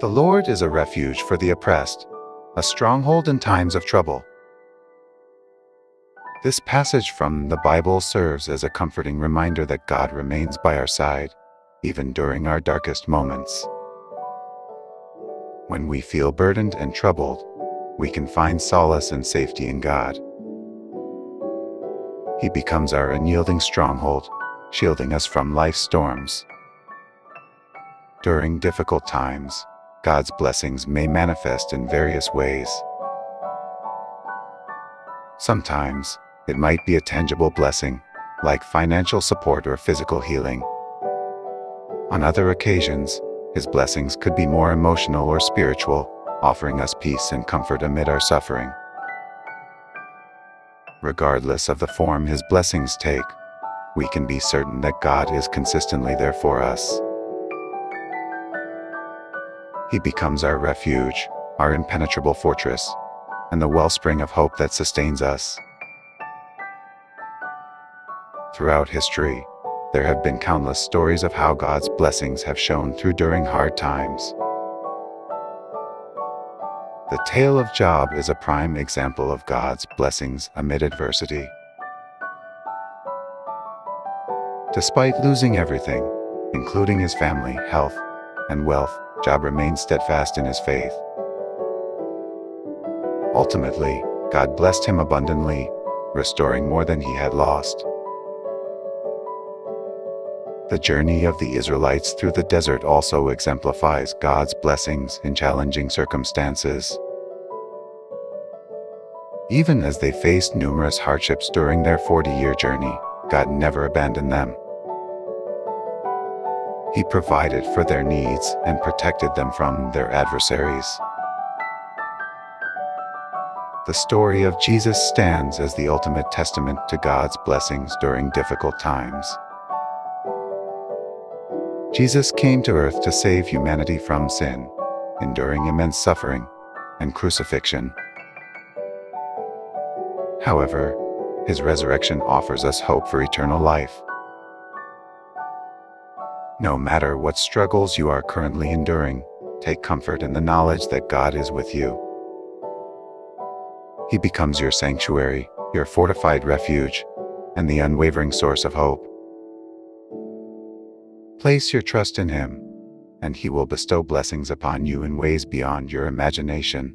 The Lord is a refuge for the oppressed, a stronghold in times of trouble. This passage from the Bible serves as a comforting reminder that God remains by our side, even during our darkest moments. When we feel burdened and troubled, we can find solace and safety in God. He becomes our unyielding stronghold, shielding us from life's storms. During difficult times, God's blessings may manifest in various ways. Sometimes, it might be a tangible blessing, like financial support or physical healing. On other occasions, his blessings could be more emotional or spiritual, offering us peace and comfort amid our suffering. Regardless of the form his blessings take, we can be certain that God is consistently there for us. He becomes our refuge, our impenetrable fortress, and the wellspring of hope that sustains us. Throughout history, there have been countless stories of how God's blessings have shone through during hard times. The tale of Job is a prime example of God's blessings amid adversity. Despite losing everything, including his family, health, and wealth, Job remained steadfast in his faith. Ultimately, God blessed him abundantly, restoring more than he had lost. The journey of the Israelites through the desert also exemplifies God's blessings in challenging circumstances. Even as they faced numerous hardships during their 40 year journey, God never abandoned them. He provided for their needs and protected them from their adversaries. The story of Jesus stands as the ultimate testament to God's blessings during difficult times. Jesus came to earth to save humanity from sin, enduring immense suffering and crucifixion. However, his resurrection offers us hope for eternal life. No matter what struggles you are currently enduring, take comfort in the knowledge that God is with you. He becomes your sanctuary, your fortified refuge, and the unwavering source of hope. Place your trust in Him, and He will bestow blessings upon you in ways beyond your imagination.